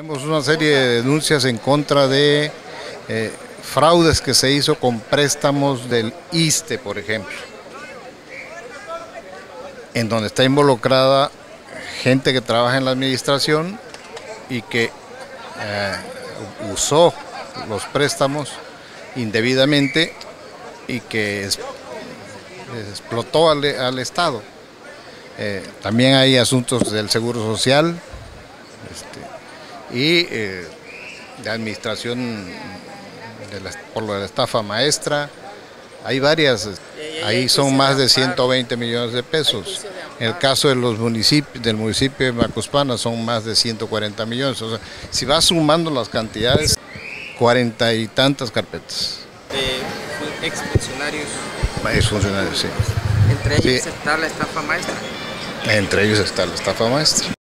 Tenemos una serie de denuncias en contra de eh, fraudes que se hizo con préstamos del ISTE, por ejemplo, en donde está involucrada gente que trabaja en la administración y que eh, usó los préstamos indebidamente y que explotó al, Estado. Eh, también hay asuntos del Seguro Social, y eh, de administración por lo de la estafa maestra. Hay varias, ahí son más de 120 millones de pesos. En el caso de los municipios, del municipio de Macuspana son más de 140 millones. O sea, si vas sumando las cantidades, cuarenta y tantas carpetas. ¿De ex funcionarios? Ex funcionarios, sí. ¿Entre ellos está la estafa maestra? Entre ellos está la estafa maestra.